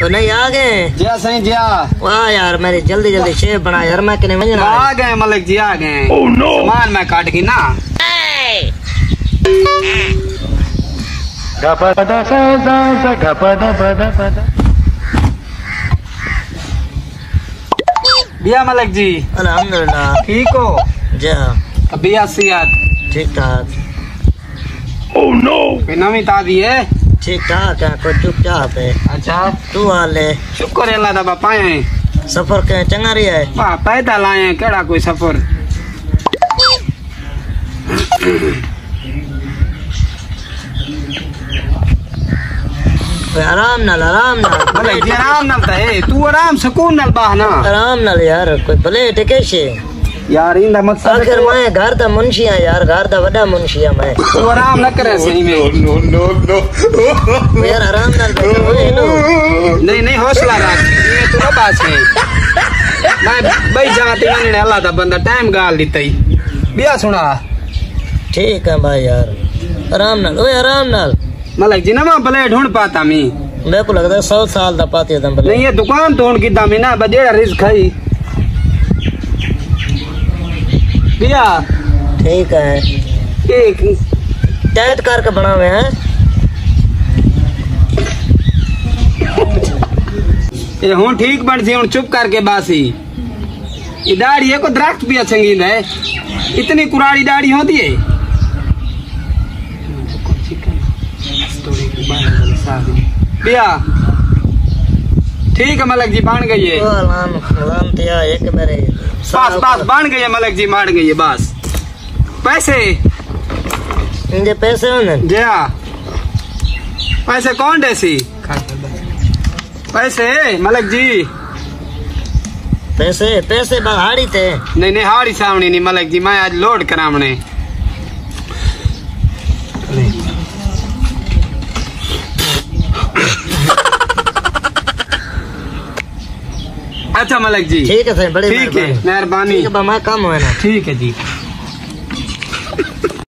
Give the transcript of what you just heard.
तो नहीं आ गए। जिया सही जिया। वाह यार मेरी जल्दी जल्दी शेफ बना यार मैं किने वजना आ गए मलिक जी आ गए। सामान मैं काट की ना। बिया मलिक जी अल्हम्दुलिल्लाह। ठीक हो? जा बिया सियात ठीक ठाक। कोई नवी ताजी है? ठीक ठाक है कोई चुपचाप है। अच्छा। तू हाल है? शुक्र अल्लाह दा बापा आए सफ़र के चंगा रही है? वाह पैदल आए हैं केड़ा कोई सफ़र? आराम नाल आराम नाल। जी आराम नाल ता है। तू आराम सुकून नाल बाह ना। आराम नाल यार कोई प्लेट कैसे? यार इंदा मकसद आखिर मैं घर दा मुंशी हाँ यार घर दा वड्डा मुंशी हाँ मैं। तू आराम न करे सही में। नो नो नो यार आराम नाल बैठो होए नो। नहीं नहीं हौसला रख। ये तू ना बात है मैं भाई जाते मैंने अल्लाह दा बंदा टाइम गाल दिता ही। बिया सुना। ठीक है भाई यार आराम नाल ओए आराम नाल। मलिक जी ना मैं भले ढूंढ पाता मी। मेरे को लगता है सौ साल दा पाती दम नहीं ये दुकान तोड़ की दामी ना बजेड़ा रिस्क है। बिया ठीक है। एक टाइट करके बनावे हैं। ये हूँ ठीक बन सी हूँ चुप करके बासी। ये दाढ़ी है को दरख्त भी संगीन है इतनी कुराड़ी दाढ़ी होती है। बिया ठीक है मलक जी बन गई है। बस बस बन गई है मलक जी बन गई है बस। पैसे? इनके पैसे होने जया पैसे कौन देसी पैसे मलक जी। पैसे पैसे बहाड़ी थे नहीं नहीं हाड़ी सामने नहीं मलक जी मैं आज लोड करावने। अच्छा मलिक जी। ठीक है सर बड़ी ठीक है मेहरबानी। है कम हुआ ठीक है जी।